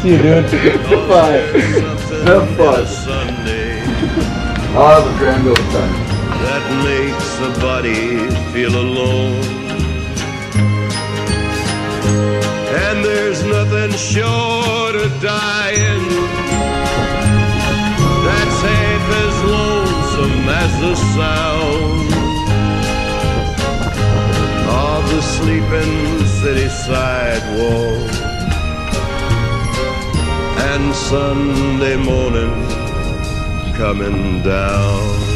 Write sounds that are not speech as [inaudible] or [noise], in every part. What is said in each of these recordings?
See you, dude. Bye. Have fun. I'll have a grand old time. that makes a body feel alone. And there's nothing short of dying as the sound of the sleeping city sidewalk. And Sunday morning coming down.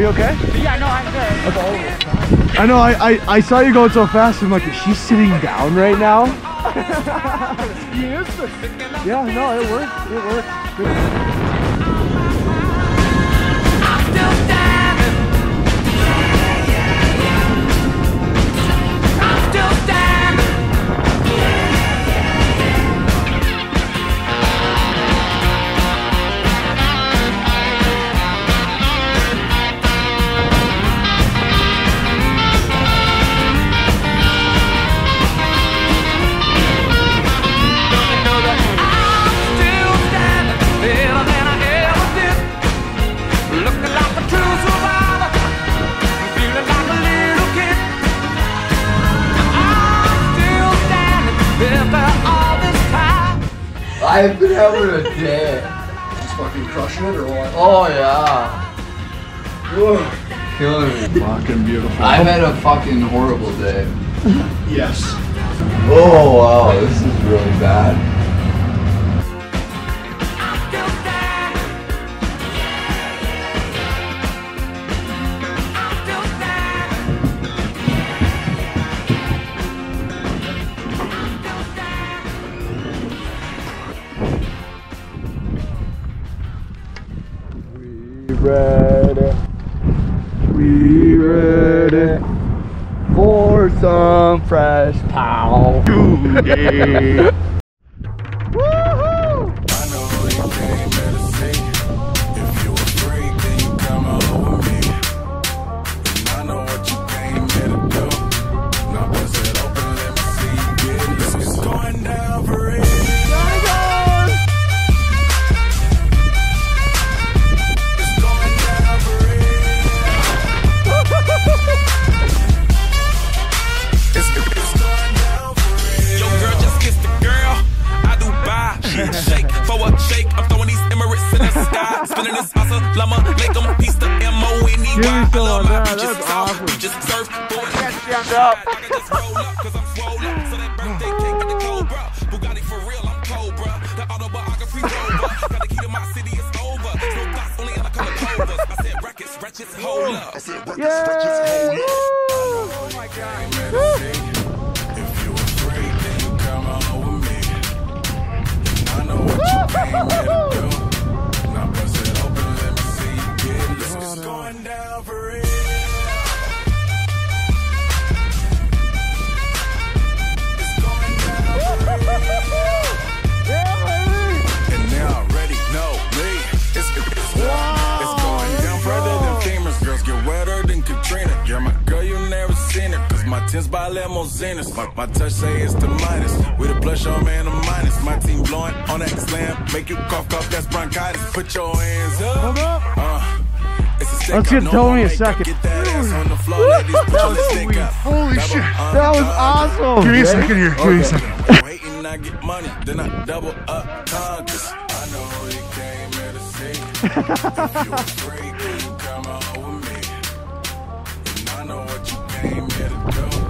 Are you okay? Yeah, no, I'm good. I know, I, I, I saw you going so fast. I'm like, is she sitting down right now? [laughs] Yeah, no, it worked. It worked. I've been having a [laughs] day. Just fucking crushing it or what? Oh yeah. Whoa. Killing me. Fucking beautiful. I've had a fucking horrible day. yes. Oh wow, curve. Boy, can't stand up. I can just roll up because I'm swole up. So that birthday cake the Cobra. Bugatti for real, I'm Cobra. The autobiography. Got the key to my city, it's over. No thoughts, only on. I said, wretches, hold up. I said, wretches, hold up. Now press it open, let me see you get loose. It's going down for real. Limo Zenith. My, my touch say it's the minus. With a plus your man a minus. My team blowing on that slam. Make you cough, cough, that's bronchitis. Put your hands up. Hold up. Uh, it's a stick Let's get- no tell more me a second. Get that ass on the floor, ladies. Put your stick up. Holy shit. That was awesome. Give me a second here. Give me a second. Hating, I get money, then I double up conquers. I know who you came here to see. if you a freak, you come on with me. And I know what you came here to do.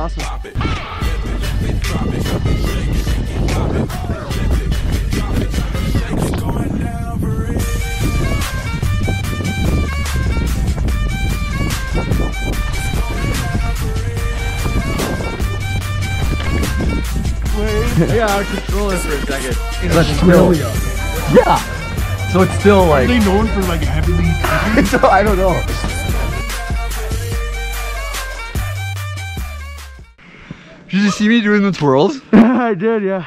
real. Yeah, I'll control it for a second. That's still. Yeah. So it's still like. Are they known for like heavily [laughs] tapping? so I don't know. Did you see me doing the twirls? [laughs] I did, yeah.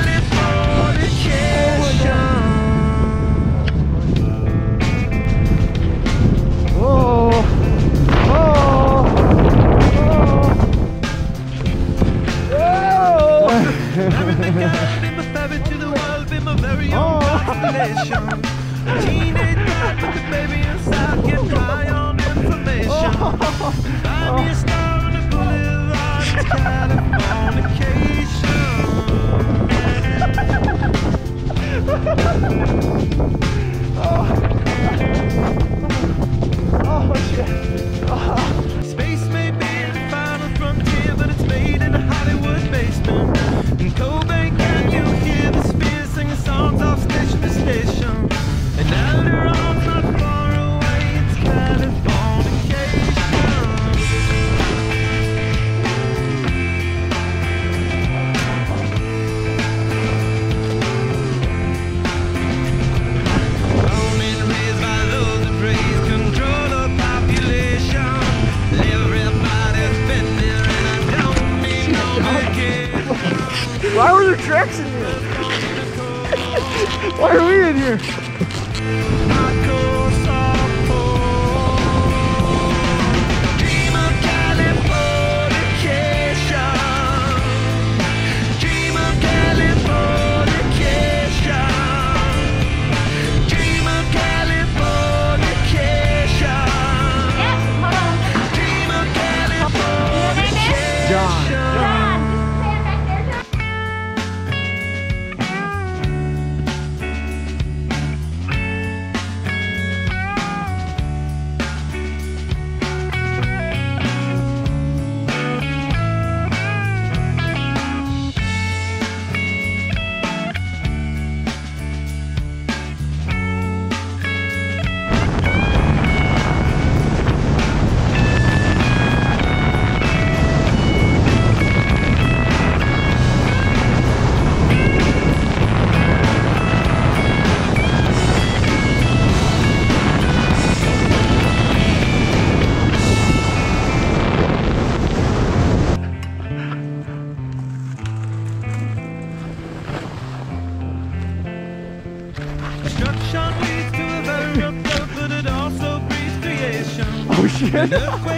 A teenage a baby inside, get high on information. Me a star on the boulevard, it's [laughs] Oh, oh, shit. Space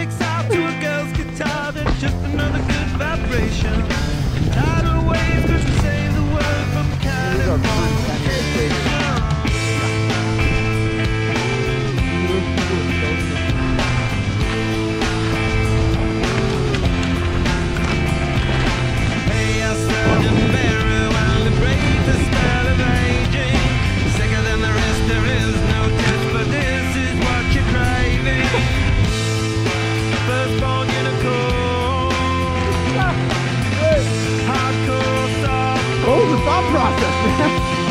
Out to a girl's guitar, that's just another good vibration. Thought process, man?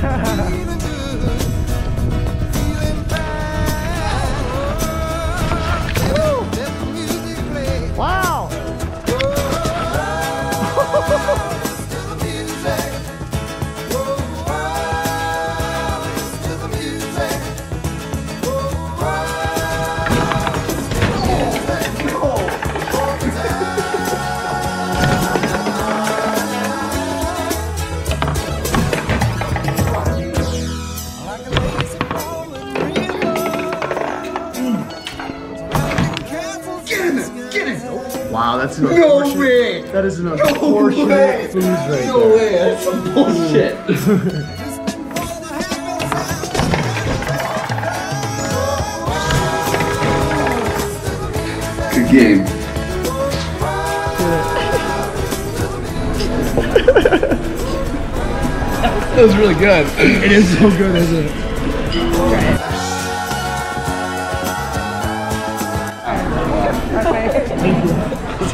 حبيبي [laughs] Wow, that's an no way. That is an unfortunate lose right there. way, that's some bullshit. [laughs] Good game. that was really good. It is so good, isn't it?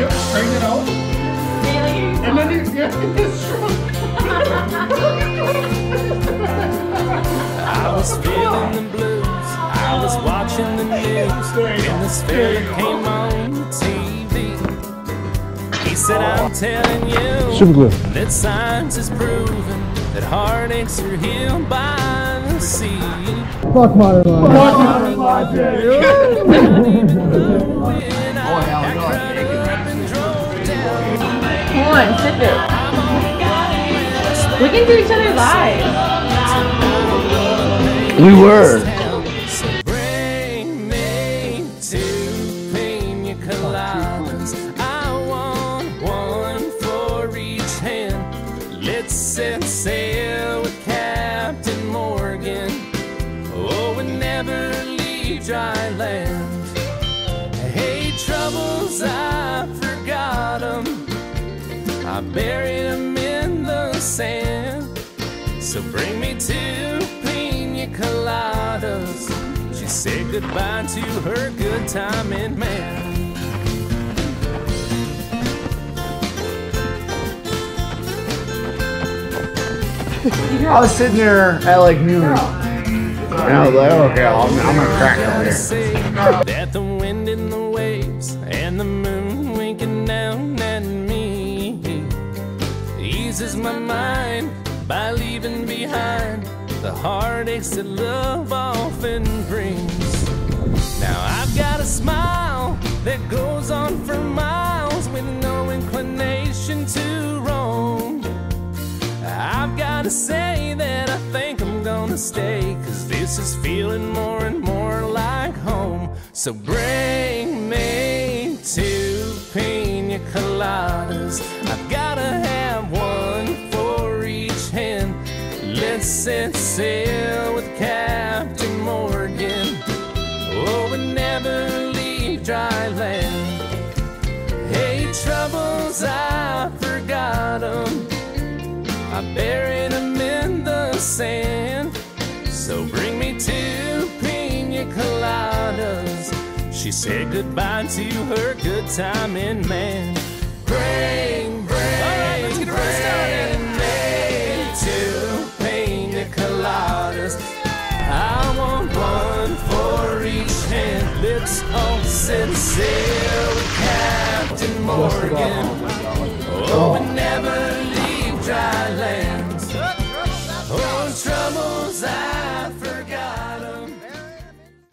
Yep, straighten it out. And then you get [laughs] this I was feeling the blues. I was watching the news. And this fella came on the TV. He Said I'm telling you Super glue. that science has proven that heartaches are healed by the sea. Fuck modern life. [laughs] When I got crowded up and two pina coladas. I want one for each hand. Let's set sail with Captain Morgan. Oh, and never leave dry land. Hey, troubles, I forgot 'em. I buried 'em in the sand. So bring me two pina coladas. She said goodbye to her good timing man. I was sitting there at like noon. And I was like, okay, I'm, I'm gonna crack over here. That the wind and the waves and the by leaving behind the heartaches that love often brings. Now I've got a smile that goes on for miles with no inclination to roam. I've gotta say that I think I'm gonna stay, cause this is feeling more and more like home. So bring me two pina coladas. I've Let's set sail with Captain Morgan. Oh, and never leave dry land. Hey, troubles, I forgot 'em. I buried them in the sand. So bring me two pina coladas. She said goodbye to her good timing man. Bring, bring, bring me hand. Let's all set sail with Captain Morgan. Oh, now